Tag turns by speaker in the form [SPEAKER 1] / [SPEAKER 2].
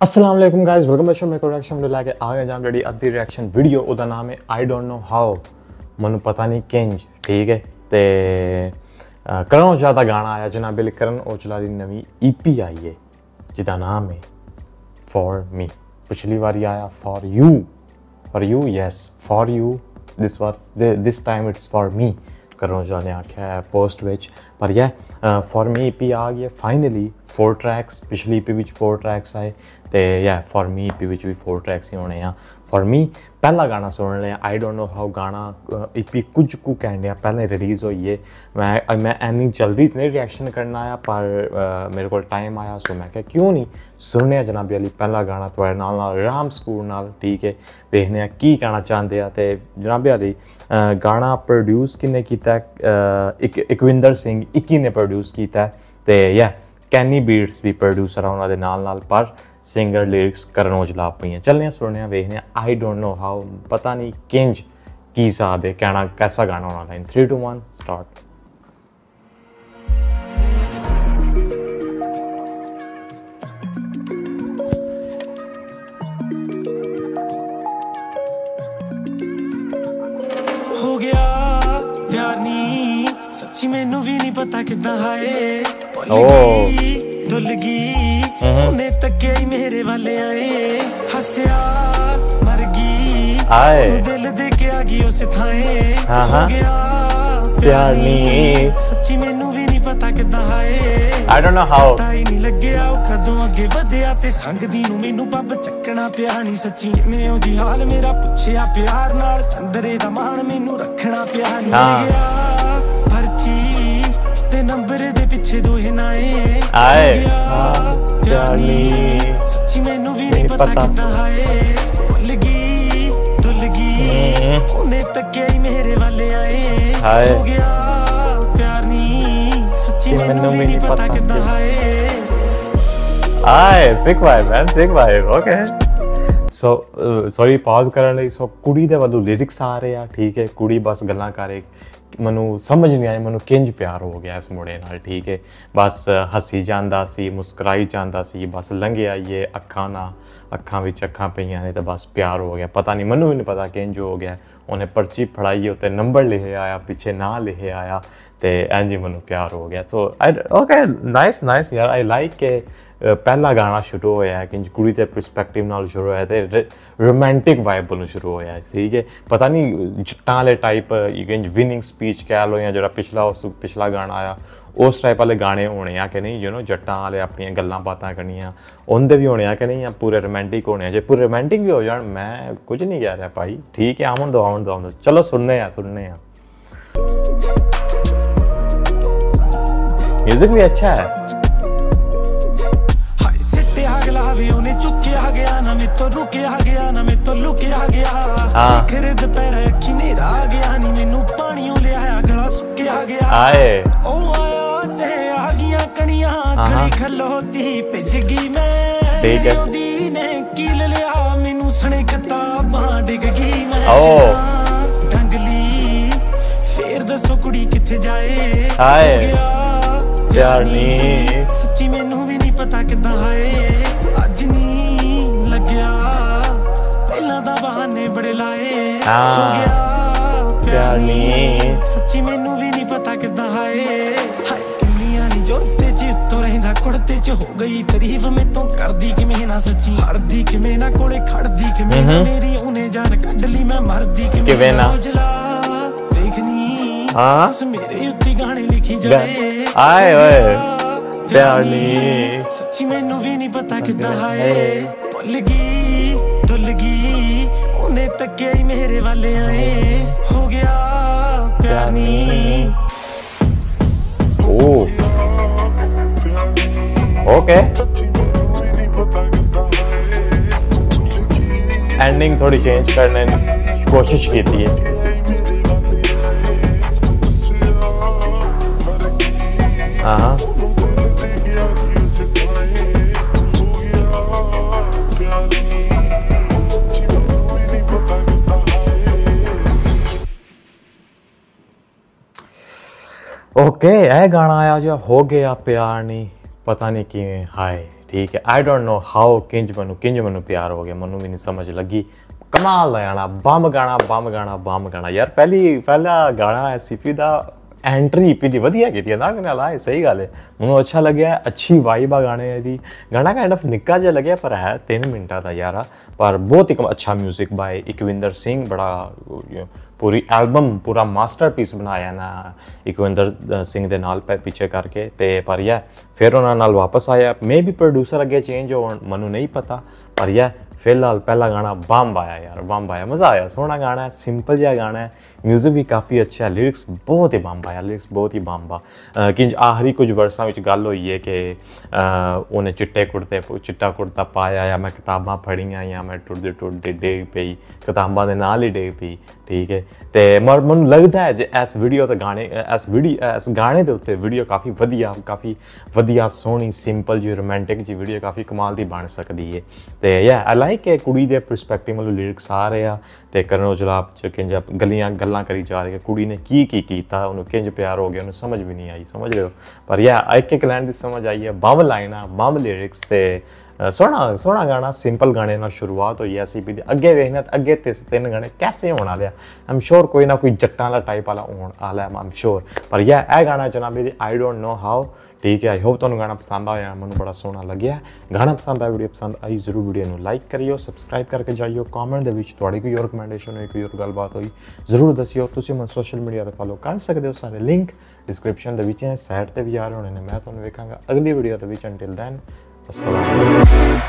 [SPEAKER 1] Aslam guys welcome back मेरे को reaction video लेके आ गए जहाँ रेडी अद्धी रिएक्शन वीडियो ਉਹਦਾ ਨਾਮ ਹੈ ਆਈ ਡੋਨਟ ਨੋ ਹਾਊ ਮੈਨੂੰ ਪਤਾ ਨਹੀਂ ਕਿੰਜ ਠੀਕ ਹੈ ਤੇ ਕਰਨ ਔਜਲਾ ਦਾ ਗਾਣਾ ਆਇਆ ਜਨਾਬ ਲਿ ਕਰਨ ਔਜਲਾ ਦੀ ਨਵੀਂ ਈਪੀ ਆਈ ਹੈ ਜਿਹਦਾ ਨਾਮ ਹੈ ਫॉर ਮੀ ਪਿਛਲੀ ਵਾਰੀ ਆਇਆ for you for you yes for you this war this time it's for me Karan Aujla ਨੇ ਆਖਿਆ ਪੋਸਟ ਵਿੱਚ ਪਰ ਇਹ ਫॉर ਮੀ ਈਪੀ ਆ ਗਈ ਹੈ ਫਾਈਨਲੀ 4 ਟਰੈਕਸ ਪਿਛਲੀ ਈਪੀ ਵਿੱਚ 4 ਟਰੈਕਸ ਆਏ ਤੇ ਯਾ ਫॉर ਮੀ ਈਪੀ ਵਿੱਚ ਵੀ 4 ਟਰੈਕਸ ਹੀ ਹੋਣੇ ਆ। ਫॉर ਮੀ ਪਹਿਲਾ ਗਾਣਾ ਸੁਣ ਲਿਆ। ਆਈ ਡੋਨਟ ਨੋ ਹਾਊ ਗਾਣਾ ਈਪੀ ਕੁਝ ਕੁ ਕਹਿੰਦੇ ਆ ਪਹਿਲੇ ਰਿਲੀਜ਼ ਹੋਈ ਹੈ ਮੈਂ ਮੈਂ ਐਨੀ ਜਲਦੀ ਤੇ ਨਹੀਂ ਰਿਐਕਸ਼ਨ ਕਰਨਾ ਆ ਪਰ ਮੇਰੇ ਕੋਲ ਟਾਈਮ ਆਇਆ ਸੋ ਮੈਂ ਕਿਹਾ ਕਿਉਂ ਨਹੀਂ? ਸੁਣਨੇ ਆ ਜਨਾਬੀ ਅਲੀ ਪਹਿਲਾ ਗਾਣਾ ਤੁਹਾਡੇ ਨਾਲ ਨਾਲ ਰਾਮ ਸਕੂਰ ਨਾਲ, ਠੀਕ ਹੈ ਵੇਖਨੇ ਆ ਕੀ ਕਹਿਣਾ ਚਾਹੁੰਦੇ ਆ ਤੇ ਜਨਾਬੀ ਅਲੀ ਗਾਣਾ ਪ੍ਰੋਡਿਊਸ ਕਿਨੇ ਕੀਤਾ ਇੱਕ ਇਕਵਿੰਦਰ ਸਿੰਘ, ਇੱਕੀ ਨੇ ਪ੍ਰੋਡਿਊਸ ਕੀਤਾ। ਹੈ ਤੇ ਯਾ ਕੈਨੀ ਬੀਟਸ ਵੀ ਪ੍ਰੋਡਿਊਸਰ ਆ ਉਹਨਾਂ ਦੇ ਨਾਲ ਨਾਲ, ਪਰ ਸਿੰਗਰ ਲਿਰਿਕਸ ਕਰਨ ਔਜਲਾ ਪਈਆਂ। ਚੱਲਨੇ ਆ ਸੁਣਨੇ ਆ ਵੇਖਨੇ ਆ ਆਈ ਡੋਨਟ ਨੋ ਹਾਊ ਪਤਾ ਨਹੀਂ ਕਿੰਜ, ਕੀ ਹਿਸਾਬ ਹੈ, ਕਹਿਣਾ, ਕੈਸਾ ਗਾਣਾ ਹੋਣਾ ਲਾਈਨ 3 2 1 ਸਟਾਰਟ
[SPEAKER 2] ਸੱਚੀ ਮੈਨੂੰ ਵੀ ਨਹੀਂ ਪਤਾ ਕਿੱਦਾਂ ਹਾਏ। ਭੁੱਲ
[SPEAKER 1] ਓ।
[SPEAKER 2] ਗਈ ਡੁੱਲ ਗਈ। ਉਹਨੇ ਤੱਕਿਆ ਹੀ ਮੇਰੇ ਵੱਲ ਆਏ। ਹੱਸਿਆ ਮਰ ਗਈ।
[SPEAKER 1] ਆਏ।
[SPEAKER 2] ਦਿਲ ਦੇ ਕੇ ਆ ਗਈ ਉਸ ਥਾਏ।
[SPEAKER 1] ਹਾਂ।
[SPEAKER 2] ਗਿਆ
[SPEAKER 1] ਪਿਆਰ ਨਹੀਂ।
[SPEAKER 2] ਸੱਚੀ ਮੈਨੂੰ ਵੀ ਨਹੀਂ ਪਤਾ ਕਿੱਦਾਂ ਹਾਏ।
[SPEAKER 1] ਆਈ ਡੋਨਟ ਨੋ ਹਾਊ
[SPEAKER 2] ਪਤਾ ਹੀ ਨਹੀਂ ਲੱਗਿਆ ਉਹ ਕਦੋਂ ਅੱਗੇ ਵਧਿਆ ਤੇ ਸੰਗਦੀ ਨੂੰ ਮੈਨੂੰ ਬੱਬ ਚੱਕਣਾ ਪਿਆ ਨਹੀਂ ਸੱਚੀ ਕਿਵੇਂ ਉਹ ਜੀ ਹਾਲ ਮੇਰਾ ਪੁੱਛਿਆ ਪਿਆਰ ਨਾਲ। ਚੰਦਰੇ ਦਾ ਮਾਣ ਮੈਨੂੰ ਰੱਖਣਾ ਪਿਆ ਨਹੀਂ। ਗਿਆ। ਨਾਏ
[SPEAKER 1] ਆਏ।
[SPEAKER 2] ਹੋ ਗਿਆ
[SPEAKER 1] ਹਾਂ,
[SPEAKER 2] ਪਿਆਰ ਨਹੀਂ ਸੱਚੀ ਮੈਨੂੰ ਵੀ ਨਹੀਂ ਪਤਾ। ਕਿੱਦਾਂ ਹਾਏ ਭੁੱਲ ਗਈ ਡੁੱਲ ਗਈ। ਉਹਨੇ ਤੱਕਿਆ ਹੀ ਮੇਰੇ ਵੱਲ ਆਏ।
[SPEAKER 1] ਹਾਏ।
[SPEAKER 2] ਹੋ ਗਿਆ ਪਿਆਰ ਨਹੀਂ। ਸੱਚੀ ਮੈਨੂੰ ਵੀ ਨਹੀਂ ਪਤਾ ਕਿੱਦਾਂ ਹਾਏ
[SPEAKER 1] ਆਏ। Sick vibe man sick vibe okay so sorry pause ਕਰਨ ਲਈ। ਸੋ ਕੁੜੀ ਦੇ ਵੱਲੋਂ ਲਿਰਿਕਸ ਆ ਰਹੇ ਆ ਠੀਕ ਹੈ? ਕੁੜੀ ਬਸ ਗੱਲਾਂ ਕਰੇ ਮੈਨੂੰ ਸਮਝ ਨਹੀਂ ਆਈ, ਮੈਨੂੰ ਕਿੰਜ ਪਿਆਰ ਹੋ ਗਿਆ ਇਸ ਮੁੰਡੇ ਨਾਲ, ਠੀਕ ਹੈ? ਬਸ ਹੱਸੀ ਜਾਂਦਾ ਸੀ, ਮੁਸਕਰਾਈ ਜਾਂਦਾ ਸੀ, ਬਸ ਲੰਘਿਆ ਇਹ ਅੱਖਾਂ ਨਾਲ, ਅੱਖਾਂ ਵਿੱਚ ਅੱਖਾਂ ਪਈਆਂ ਨੇ ਤਾਂ ਬਸ ਪਿਆਰ ਹੋ ਗਿਆ। ਪਤਾ ਨਹੀਂ, ਮੈਨੂੰ ਵੀ ਨਹੀਂ ਪਤਾ ਕਿੰਜ ਹੋ ਗਿਆ। ਉਹਨੇ ਪਰਚੀ ਫੜਾਈ, ਉੱਤੇ ਨੰਬਰ ਲਿਖੇ ਆਇਆ, ਪਿੱਛੇ ਨਾਂ ਲਿਖੇ ਆਇਆ ਤੇ ਇੰਜ ਹੀ ਮੈਨੂੰ ਪਿਆਰ ਹੋ ਗਿਆ। ਸੋ ਓਕੇ ਨਾਈਸ ਨਾਈਸ ਯਾਰ ਆਈ ਲਾਈਕ ਕਿ ਪਹਿਲਾ ਗਾਣਾ ਸ਼ੁਰੂ ਹੋਇਆ ਹੈ ਕਿ ਕੁੜੀ ਦੇ ਪਰਸਪੈਕਟਿਵ ਨਾਲ ਸ਼ੁਰੂ ਹੋਇਆ ਤੇ ਰੋਮਾਂਟਿਕ ਵਾਈਬ ਨੂੰ ਸ਼ੁਰੂ ਹੋਇਆ ਹੈ ਠੀਕ ਹੈ ਪਤਾ ਨਹੀਂ ਜੱਟਾਂ ਵਾਲੇ type you can winning speech ਕਹਿ ਲੋ ਜਾਂ ਜਿਹੜਾ ਪਿਛਲਾ ਉਸ ਪਿਛਲਾ ਗਾਣਾ ਆਇਆ ਉਸ ਟਾਈਪ ਵਾਲੇ ਗਾਣੇ ਹੋਣੇ ਆ ਕਿ ਨਹੀਂ ਯੂ نو ਜੱਟਾਂ ਵਾਲੇ ਆਪਣੀਆਂ ਗੱਲਾਂ ਬਾਤਾਂ ਕਰਨੀਆਂ ਉਹਦੇ ਵੀ ਹੋਣੇ ਆ ਕਿ ਨਹੀਂ ਜਾਂ ਪੂਰੇ ਰੋਮਾਂਟਿਕ ਹੋਣੇ ਆ ਜੇ ਪੂਰੇ ਰੋਮਾਂਟਿਕ ਵੀ ਹੋ ਜਾਣ ਮੈਂ ਕੁਝ ਨਹੀਂ ਕਹਿ ਰਿਹਾ ਭਾਈ ਠੀਕ ਹੈ ਆਮਨ ਦੋ ਆਮਨ ਦੋ ਆਮਨ ਦੋ ਚਲੋ ਸੁਣਨੇ ਆ ਸੁਣਨੇ ਆ म्यूजिक भी अच्छा है
[SPEAKER 2] ਨਾ ਮੇਤੋਂ ਰੁਕਿਆ ਗਿਆ ਨਾ ਮੇਤੋਂ ਲੁਕਿਆ ਗਿਆ। ਸਿਖਰ ਦੁਪਹਿਰ ਅੱਖੀ ਨੇਰਾ ਆ ਗਿਆ ਨਹੀਂ ਮੈਨੂੰ ਪਾਣੀਓ ਲਿਆਇਆ ਗਲਾ ਸੁੱਕਿਆ ਗਿਆ
[SPEAKER 1] आए
[SPEAKER 2] ਉਹ ਆਇਆ ਤੇ ਆ ਗਈਆਂ ਕਣੀਆਂ ਖੜੀ ਖਲੋਤੀ ਭਿੱਜ ਗਈ ਮੈਂ
[SPEAKER 1] ਠੀਕ।
[SPEAKER 2] ਉਹਦੀ ਨੇ ਕੀਲ ਲਿਆ ਮੈਨੂੰ ਸਣੇ ਕਿਤਾਬਾਂ ਡਿੱਗ ਗਈ ਮੈਂ
[SPEAKER 1] ਓ।
[SPEAKER 2] ਡੰਗਲੀ ਫੇਰ ਦੱਸੋ ਕੁੜੀ ਕਿੱਥੇ ਜਾਏ
[SPEAKER 1] ਹਾਏ। ਪਿਆਰ ਨੀ।
[SPEAKER 2] ਸੱਚੀ ਮੈਨੂੰ ਵੀ ਨਹੀਂ ਪਤਾ ਕਿੱਦਾਂ ਹਾਏ
[SPEAKER 1] ਹਾਂ। ਪਿਆਰ ਨੀ।
[SPEAKER 2] ਸੱਚੀ ਮੈਨੂੰ ਵੀ ਨਹੀਂ ਪਤਾ ਕਿੱਦਾਂ ਹਾਏ ਹਾਏ ਕਿੰਨੀਆਂ ਨਹੀਂ ਜੁਰਤੇ ਚ ਉੱਤੋਂ ਰਹਿੰਦਾ ਕੁੜਤੇ ਚ ਹੋ ਗਈ ਤਾਰੀਫ ਮੈਤੋਂ ਕਰਦੀ ਕਿਵੇਂ ਨਾ ਸੱਚੀ ਹਰਦੀ ਕਿਵੇਂ ਨਾ ਕੋਲੇ ਖੜਦੀ ਕਿਵੇਂ ਨਾ ਮੇਰੀ ਉਹਨੇ ਜਾਨ ਕੱਢ ਲਈ ਮੈਂ ਮਰਦੀ
[SPEAKER 1] ਕਿਵੇਂ ਨਾ?
[SPEAKER 2] ਦੇਖਨੀ
[SPEAKER 1] ਹਾਂ।
[SPEAKER 2] ਮੇਰੇ ਉੱਤੇ ਗਾਣੇ ਲਿਖੀ ਜਾਏ
[SPEAKER 1] ਆਏ ਓਏ, ਪਿਆਰ ਨੀ।
[SPEAKER 2] ਸੱਚੀ ਮੈਨੂੰ ਵੀ ਨਹੀਂ ਪਤਾ ਕਿੱਦਾਂ ਹਾਏ ਭੁੱਲ ਗਈ ਡੁੱਲ ਗਈ ਉਹਨੇ ਤੱਕਿਆ ਹੀ ਮੇਰੇ ਵੱਲ ਆਏ ਹੋ ਗਿਆ ਪਿਆਰ ਨਹੀਂ
[SPEAKER 1] ओह ओके एंडिंग थोड़ी चेंज करने की कोशिश की थी हाँ हाँ ਓਕੇ ਇਹ ਗਾਣਾ ਆਇਆ ਜੋ ਹੋ ਗਿਆ ਪਿਆਰ ਨਹੀਂ ਪਤਾ ਨਹੀਂ ਕਿਵੇਂ ਹਾਏ ਠੀਕ ਹੈ ਆਈ ਡੋਨਟ ਨੋ ਹਾਊ ਕਿੰਜ ਮੈਨੂੰ ਕਿੰਜ ਮੈਨੂੰ ਪਿਆਰ ਹੋ ਗਿਆ ਮੈਨੂੰ ਵੀ ਨਹੀਂ ਸਮਝ ਲੱਗੀ ਕਮਾਲ ਦਾ ਗਾਣਾ ਬੰਮ ਗਾਣਾ ਬੰਮ ਗਾਣਾ ਬੰਮ ਗਾਣਾ ਯਾਰ ਪਹਿਲੀ ਪਹਿਲਾ ਗਾਣਾ ਹੈ ਸੀਪੀ ਦਾ ਐਂਟਰੀ ਪੀ ਦੀ ਵਧੀਆ ਕੀਤੀ ਹੈ ਨਾ ਕਿ ਨਾਲ ਆਏ ਸਹੀ ਗੱਲ ਹੈ ਮੈਨੂੰ ਅੱਛਾ ਲੱਗਿਆ ਅੱਛੀ ਵਾਈਬ ਆ ਗਾਣੇ ਦੀ ਗਾਣਾ ਕਾਈਂਡ ਆਫ ਨਿੱਕਾ ਜਿਹਾ ਲੱਗਿਆ ਪਰ ਹੈ 3 ਮਿੰਟਾਂ ਦਾ ਯਾਰਾ ਪਰ ਬਹੁਤ ਹੀ ਅੱਛਾ 뮤직 ਬਾਈ ਇਕਵਿੰਦਰ ਸਿੰਘ ਬੜਾ ਪੂਰੀ ਐਲਬਮ ਪੂਰਾ ਮਾਸਟਰਪੀਸ ਬਣਾਇਆ ਨਾ ਇਕਵਿੰਦਰ ਸਿੰਘ ਦੇ ਨਾਲ ਪਿੱਛੇ ਕਰਕੇ ਤੇ ਪਰ ਯਾ, ਫਿਰ ਉਹਨਾਂ ਨਾਲ ਵਾਪਸ ਆਇਆ। ਮੇ ਵੀ ਪ੍ਰੋਡਿਊਸਰ ਅੱਗੇ ਚੇਂਜ ਹੋਣ, ਮੈਨੂੰ ਨਹੀਂ ਪਤਾ, ਪਰ ਯਾ, ਫਿਲਹਾਲ ਪਹਿਲਾ ਗਾਣਾ ਬੰਬ ਆਇਆ ਯਾਰ, ਬੰਬ ਆਇਆ, ਮਜ਼ਾ ਆਇਆ, ਸੋਹਣਾ ਗਾਣਾ ਹੈ ਸਿੰਪਲ ਜਿਹਾ ਗਾਣਾ ਹੈ। 뮤직 ਵੀ ਕਾਫੀ ਅੱਛਾ ਹੈ ਲਿਰਿਕਸ ਬਹੁਤ ਹੀ ਬੰਬ ਆਇਆ ਲਿਰਿਕਸ ਬਹੁਤ ਹੀ ਬੰਬ ਆ। ਕਿੰਜ ਆਖਰੀ ਕੁਝ ਵਰਸਾਂ ਵਿੱਚ ਗੱਲ ਹੋਈ ਹੈ ਕਿ ਉਹਨੇ ਚਿੱਟੇ ਕੁੜਤੇ, ਚਿੱਟਾ ਕੁੜਤਾ ਪਾਇਆ ਜਾਂ ਮੈਂ ਕਿਤਾਬਾਂ ਫੜੀਆਂ ਜਾਂ ਮੈਂ ਟੁੱਟਦੇ ਟੁੱਟਦੇ ਡੇਗ ਪਈ, ਕਿਤਾਬਾਂ ਦੇ ਨਾਲ ਹੀ ਡੇਗ ਪਈ, ਠੀਕ ਹੈ ਤੇ ਮੈਨੂੰ ਲੱਗਦਾ ਹੈ ਜੇ ਇਸ ਵੀਡੀਓ ਤੇ ਗਾਣੇ, ਇਸ ਵੀਡੀਓ ਇਸ ਗਾਣੇ ਦੇ ਉੱਤੇ ਵੀਡੀਓ ਕਾਫੀ ਵਧੀਆ ਕਾਫੀ ਵਧੀਆ, ਸੋਹਣੀ ਸਿੰਪਲ ਜੀ ਰੋਮਾਂਟਿਕ ਜੀ ਵੀਡੀਓ ਕਾਫੀ ਕਮਾਲ ਦੀ ਬਣ ਸਕਦੀ ਹੈ ਤੇ ਯਾ ਆਈ ਲਾਈਕ ਕਿ ਕੁੜੀ ਦੇ ਪਰਸਪੈਕਟਿਵ ਵੱਲੋਂ ਲਿਰਿਕਸ ਆ ਰਹੇ ਆ ਤੇ ਕਰਨ ਔਜਲਾ ਚ ਕਿੰਜ ਗਲੀਆਂ ਗੱਲਾਂ ਕਰੀ ਜਾ ਰਹੀ ਹੈ। ਕੁੜੀ ਨੇ ਕੀ ਕੀ ਕੀਤਾ, ਉਹਨੂੰ ਕਿੰਜ ਪਿਆਰ ਹੋ ਗਿਆ, ਉਹਨੂੰ ਸਮਝ ਵੀ ਨਹੀਂ ਆਈ, ਸਮਝ ਰਹੇ ਹੋ? ਪਰ ਯਾ ਇੱਕ ਇੱਕ ਲਾਈਨ ਦੀ ਸਮਝ ਆਈ ਹੈ, ਬੰਬ ਲਾਈਨਾਂ, ਬੰਬ ਲਿਰਿਕਸ ਤੇ ਸੋਹਣਾ ਸੋਹਣਾ ਗਾਣਾ ਸਿੰਪਲ ਗਾਣੇ ਨਾਲ ਸ਼ੁਰੂਆਤ ਹੋਈ ਐ ਸੀਪੀ ਦੀ। ਅੱਗੇ ਵੇਖਣਾ ਅੱਗੇ ਤੇ ਤਿੰਨ ਗਾਣੇ ਕੈਸੇ ਹੋਣ ਵਾਲੇ ਆ। ਆਮ ਸ਼ੋਰ ਕੋਈ ਨਾ ਕੋਈ ਜੱਟਾਂ ਦਾ ਟਾਈਪ ਵਾਲਾ ਹੋਣ ਵਾਲਾ ਆਮ ਸ਼ੋਰ ਪਰ ਯਾ, ਇਹ ਗਾਣਾ ਜਨਾਬ ਮੇਰੀ ਆਈ ਡੋਨਟ ਨੋ ਹਾਊ ਠੀਕ ਹੈ ਆਈ ਹੋਪ ਤੁਹਾਨੂੰ ਗਾਣਾ ਪਸੰਦ ਆਇਆ, ਮੈਨੂੰ ਬੜਾ ਸੋਹਣਾ ਲੱਗਿਆ। ਗਾਣਾ ਪਸੰਦ ਆਇਆ ਵੀਡੀਓ ਪਸੰਦ ਆਈ, ਜ਼ਰੂਰ ਵੀਡੀਓ ਨੂੰ ਲਾਈਕ ਕਰਿਓ ਸਬਸਕ੍ਰਾਈਬ ਕਰਕੇ ਜਾਈਓ ਕਮੈਂਟ ਦੇ ਵਿੱਚ ਤੁਹਾਡੀ ਕੋਈ ਹੋਰ ਰეკਮੈਂਡੇਸ਼ਨ ਹੋਈ, ਕੋਈ ਹੋਰ ਗੱਲਬਾਤ ਹੋਈ, ਜ਼ਰੂਰ ਦੱਸਿਓ। ਤੁਸੀਂ ਮੈਨੂੰ ਸੋਸ਼ਲ ਮੀਡੀਆ ਤੇ ਫੋਲੋ ਕਰ ਸਕਦੇ ਹੋ, ਸਾਰੇ ਲਿੰਕ ਡਿਸਕ੍ਰਿਪਸ਼ਨ ਦੇ ਵਿੱਚ ਨੇ ਸਾਈਟ ਤੇ ਵੀ ਆ ਰਹੇ ਹੋਣੇ ਨੇ, ਮੈਂ ਤੁਹਾਨੂੰ ਵੇਖਾਂਗਾ ਅਗਲੀ ਵੀਡੀਓ ਦੇ ਵਿੱਚ। Until then Assalamualaikum.